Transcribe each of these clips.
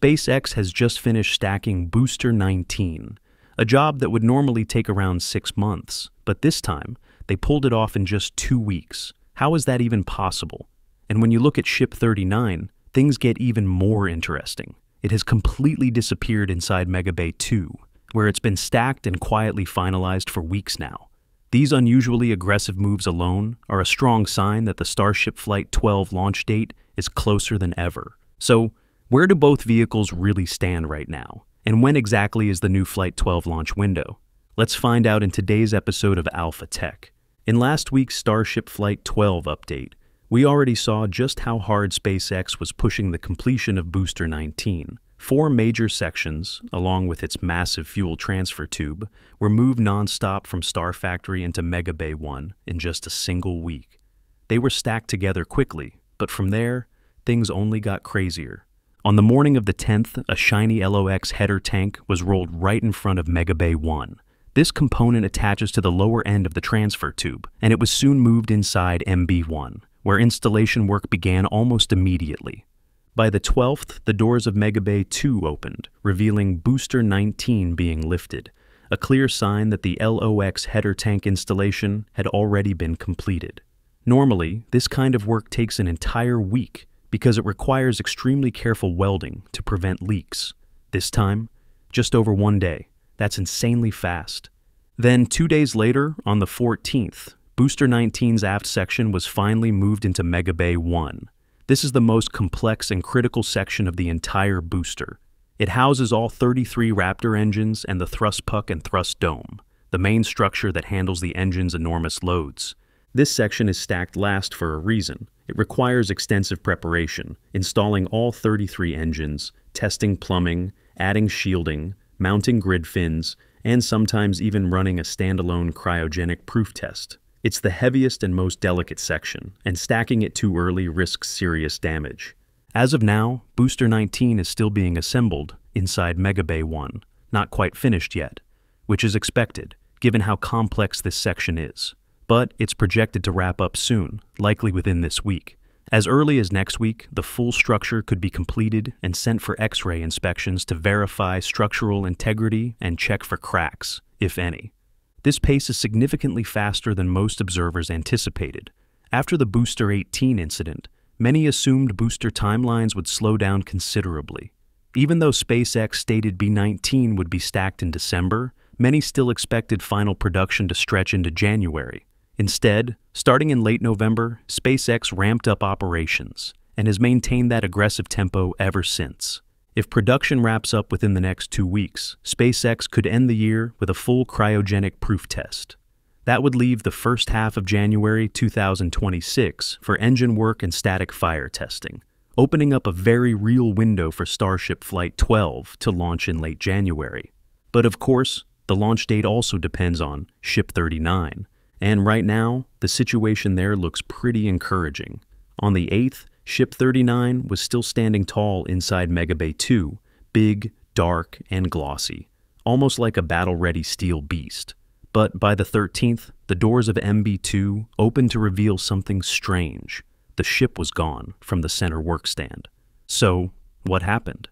SpaceX has just finished stacking Booster 19, a job that would normally take around six months, but this time they pulled it off in just two weeks. How is that even possible? And when you look at Ship 39, things get even more interesting. It has completely disappeared inside Megabay 2, where it's been stacked and quietly finalized for weeks now. These unusually aggressive moves alone are a strong sign that the Starship Flight 12 launch date is closer than ever. So, where do both vehicles really stand right now? And when exactly is the new Flight 12 launch window? Let's find out in today's episode of Alpha Tech. In last week's Starship Flight 12 update, we already saw just how hard SpaceX was pushing the completion of Booster 19. Four major sections, along with its massive fuel transfer tube, were moved nonstop from Star Factory into Mega Bay 1 in just a single week. They were stacked together quickly, but from there, things only got crazier. On the morning of the 10th, a shiny LOX header tank was rolled right in front of Mega Bay 1. This component attaches to the lower end of the transfer tube, and it was soon moved inside MB1, where installation work began almost immediately. By the 12th, the doors of Mega Bay 2 opened, revealing Booster 19 being lifted, a clear sign that the LOX header tank installation had already been completed. Normally, this kind of work takes an entire week, because it requires extremely careful welding to prevent leaks. This time, just over one day. That's insanely fast. Then, two days later, on the 14th, Booster 19's aft section was finally moved into Mega Bay 1. This is the most complex and critical section of the entire booster. It houses all 33 Raptor engines and the thrust puck and thrust dome, the main structure that handles the engine's enormous loads. This section is stacked last for a reason. It requires extensive preparation, installing all 33 engines, testing plumbing, adding shielding, mounting grid fins, and sometimes even running a standalone cryogenic proof test. It's the heaviest and most delicate section, and stacking it too early risks serious damage. As of now, Booster 19 is still being assembled inside Megabay 1, not quite finished yet, which is expected, given how complex this section is but it's projected to wrap up soon, likely within this week. As early as next week, the full structure could be completed and sent for X ray inspections to verify structural integrity and check for cracks, if any. This pace is significantly faster than most observers anticipated. After the Booster 18 incident, many assumed booster timelines would slow down considerably. Even though SpaceX stated B 19 would be stacked in December, many still expected final production to stretch into January. Instead, starting in late November, SpaceX ramped up operations and has maintained that aggressive tempo ever since. If production wraps up within the next two weeks, SpaceX could end the year with a full cryogenic proof test. That would leave the first half of January 2026 for engine work and static fire testing, opening up a very real window for Starship Flight 12 to launch in late January. But of course, the launch date also depends on Ship 39, and right now, the situation there looks pretty encouraging. On the 8th, Ship 39 was still standing tall inside Megabay 2, big, dark, and glossy, almost like a battle ready steel beast. But by the 13th, the doors of MB2 opened to reveal something strange. The ship was gone from the center workstand. So, what happened?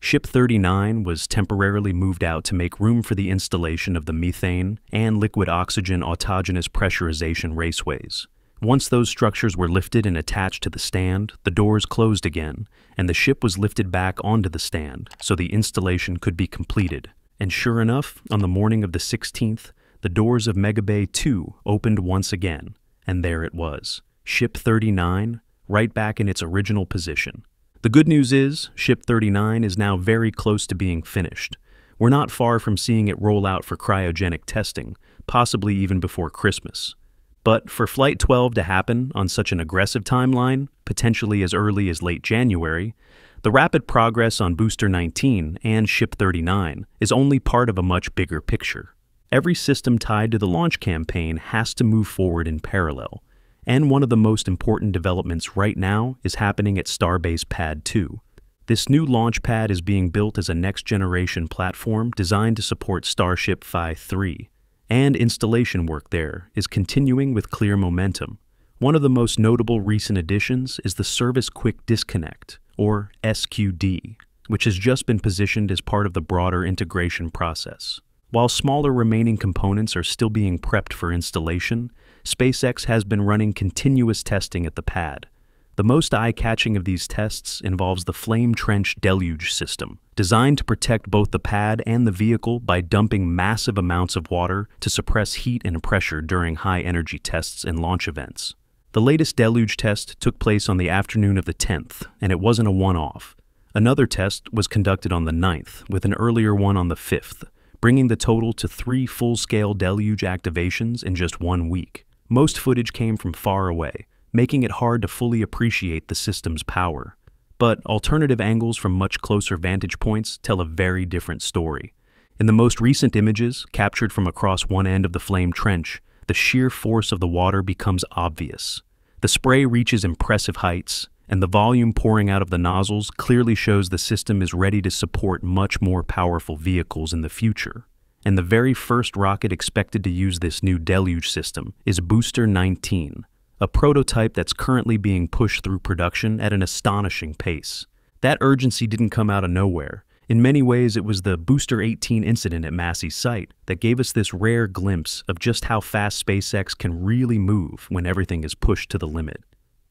Ship 39 was temporarily moved out to make room for the installation of the methane and liquid oxygen autogenous pressurization raceways. Once those structures were lifted and attached to the stand, the doors closed again, and the ship was lifted back onto the stand so the installation could be completed. And sure enough, on the morning of the 16th, the doors of Megabay 2 opened once again, and there it was, Ship 39, right back in its original position. The good news is, Ship 39 is now very close to being finished. We're not far from seeing it roll out for cryogenic testing, possibly even before Christmas. But for Flight 12 to happen on such an aggressive timeline, potentially as early as late January, the rapid progress on Booster 19 and Ship 39 is only part of a much bigger picture. Every system tied to the launch campaign has to move forward in parallel, and one of the most important developments right now is happening at Starbase Pad 2. This new launch pad is being built as a next generation platform designed to support Starship V3, and installation work there is continuing with clear momentum. One of the most notable recent additions is the Service Quick Disconnect, or SQD, which has just been positioned as part of the broader integration process. While smaller remaining components are still being prepped for installation, SpaceX has been running continuous testing at the pad. The most eye catching of these tests involves the Flame Trench Deluge system, designed to protect both the pad and the vehicle by dumping massive amounts of water to suppress heat and pressure during high energy tests and launch events. The latest deluge test took place on the afternoon of the 10th, and it wasn't a one off. Another test was conducted on the 9th, with an earlier one on the 5th, bringing the total to three full scale deluge activations in just one week. Most footage came from far away, making it hard to fully appreciate the system's power. But alternative angles from much closer vantage points tell a very different story. In the most recent images, captured from across one end of the flame trench, the sheer force of the water becomes obvious. The spray reaches impressive heights, and the volume pouring out of the nozzles clearly shows the system is ready to support much more powerful vehicles in the future. And the very first rocket expected to use this new deluge system is Booster 19, a prototype that's currently being pushed through production at an astonishing pace. That urgency didn't come out of nowhere. In many ways, it was the Booster 18 incident at Massey's site that gave us this rare glimpse of just how fast SpaceX can really move when everything is pushed to the limit.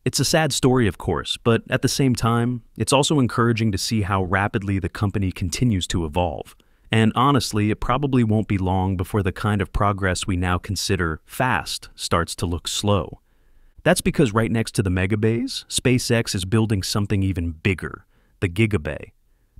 It's a sad story, of course, but at the same time, it's also encouraging to see how rapidly the company continues to evolve. And honestly, it probably won't be long before the kind of progress we now consider fast starts to look slow. That's because right next to the megabays, SpaceX is building something even bigger, the Gigabay.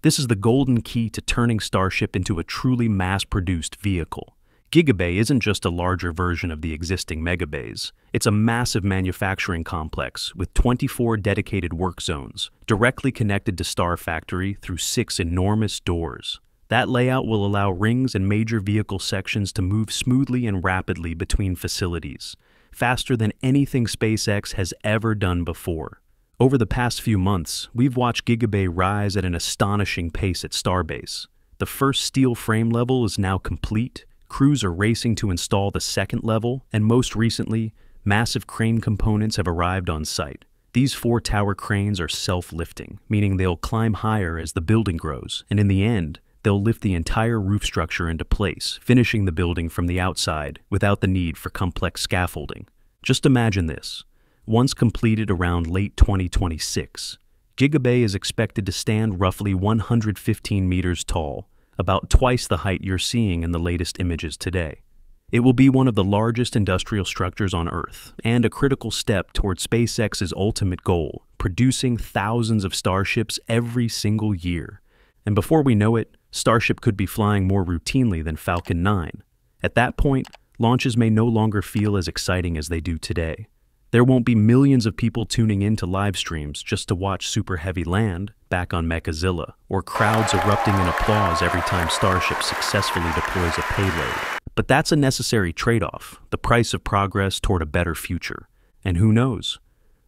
This is the golden key to turning Starship into a truly mass-produced vehicle. Gigabay isn't just a larger version of the existing megabays. It's a massive manufacturing complex with 24 dedicated work zones, directly connected to Star Factory through six enormous doors. That layout will allow rings and major vehicle sections to move smoothly and rapidly between facilities, faster than anything SpaceX has ever done before. Over the past few months, we've watched Gigabay rise at an astonishing pace at Starbase. The first steel frame level is now complete, crews are racing to install the second level, and most recently, massive crane components have arrived on site. These four tower cranes are self-lifting, meaning they'll climb higher as the building grows, and in the end, they'll lift the entire roof structure into place, finishing the building from the outside without the need for complex scaffolding. Just imagine this. Once completed around late 2026, Gigabay is expected to stand roughly 115 meters tall, about twice the height you're seeing in the latest images today. It will be one of the largest industrial structures on Earth and a critical step toward SpaceX's ultimate goal, producing thousands of starships every single year. And before we know it, Starship could be flying more routinely than Falcon 9. At that point, launches may no longer feel as exciting as they do today. There won't be millions of people tuning in to live streams just to watch Super Heavy land back on Mechazilla, or crowds erupting in applause every time Starship successfully deploys a payload. But that's a necessary trade-off, the price of progress toward a better future. And who knows?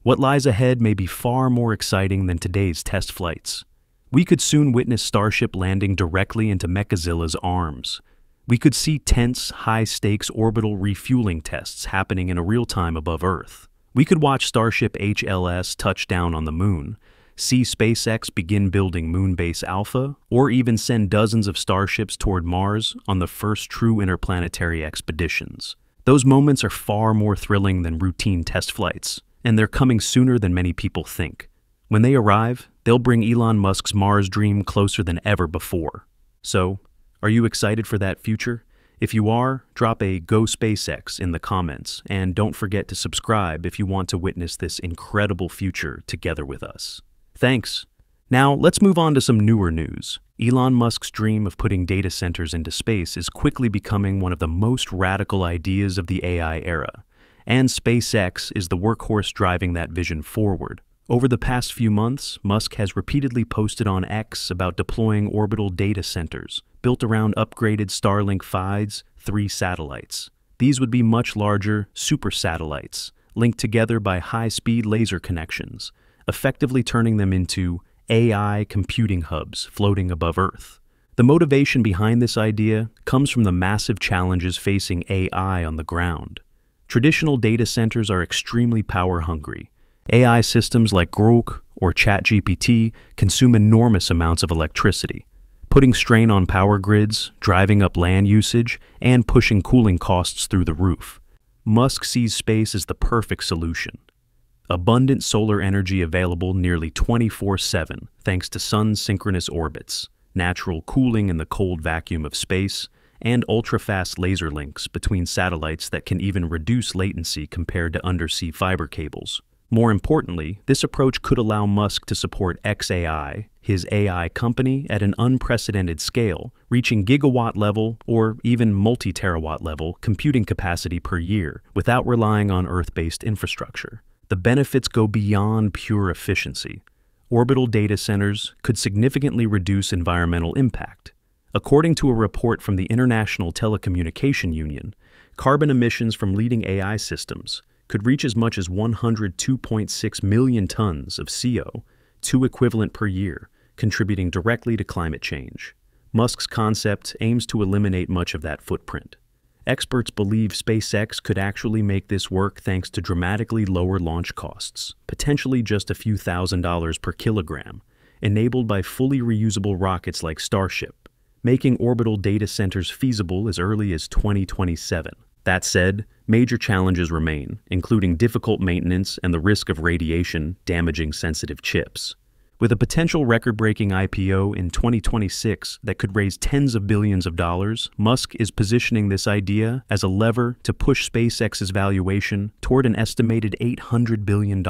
What lies ahead may be far more exciting than today's test flights. We could soon witness Starship landing directly into Mechazilla's arms. We could see tense, high-stakes orbital refueling tests happening in a real time above Earth. We could watch Starship HLS touch down on the moon, see SpaceX begin building Moonbase Alpha, or even send dozens of starships toward Mars on the first true interplanetary expeditions. Those moments are far more thrilling than routine test flights, and they're coming sooner than many people think. When they arrive, they'll bring Elon Musk's Mars dream closer than ever before. So, are you excited for that future? If you are, drop a Go SpaceX in the comments, and don't forget to subscribe if you want to witness this incredible future together with us. Thanks. Now, let's move on to some newer news. Elon Musk's dream of putting data centers into space is quickly becoming one of the most radical ideas of the AI era, and SpaceX is the workhorse driving that vision forward. Over the past few months, Musk has repeatedly posted on X about deploying orbital data centers built around upgraded Starlink 5's three satellites. These would be much larger super satellites, linked together by high-speed laser connections, effectively turning them into AI computing hubs floating above Earth. The motivation behind this idea comes from the massive challenges facing AI on the ground. Traditional data centers are extremely power hungry, AI systems like Grok or ChatGPT consume enormous amounts of electricity, putting strain on power grids, driving up land usage, and pushing cooling costs through the roof. Musk sees space as the perfect solution. Abundant solar energy available nearly 24 7 thanks to sun synchronous orbits, natural cooling in the cold vacuum of space, and ultra-fast laser links between satellites that can even reduce latency compared to undersea fiber cables. More importantly, this approach could allow Musk to support xAI, his AI company, at an unprecedented scale, reaching gigawatt level or even multi terawatt level computing capacity per year without relying on Earth based infrastructure. The benefits go beyond pure efficiency. Orbital data centers could significantly reduce environmental impact, According to a report from the International Telecommunication Union, carbon emissions from leading AI systems could reach as much as 102.6 million tons of CO, 2 equivalent per year, contributing directly to climate change. Musk's concept aims to eliminate much of that footprint. Experts believe SpaceX could actually make this work thanks to dramatically lower launch costs, potentially just a few thousand dollars per kilogram, enabled by fully reusable rockets like Starship making orbital data centers feasible as early as 2027. That said, major challenges remain, including difficult maintenance and the risk of radiation damaging sensitive chips. With a potential record breaking IPO in 2026 that could raise tens of billions of dollars, Musk is positioning this idea as a lever to push SpaceX's valuation toward an estimated $800 billion.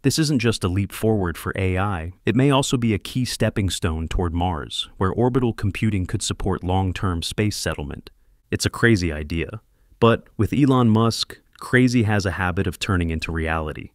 This isn't just a leap forward for AI, it may also be a key stepping stone toward Mars, where orbital computing could support long term space settlement. It's a crazy idea. But with Elon Musk, crazy has a habit of turning into reality.